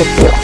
the book.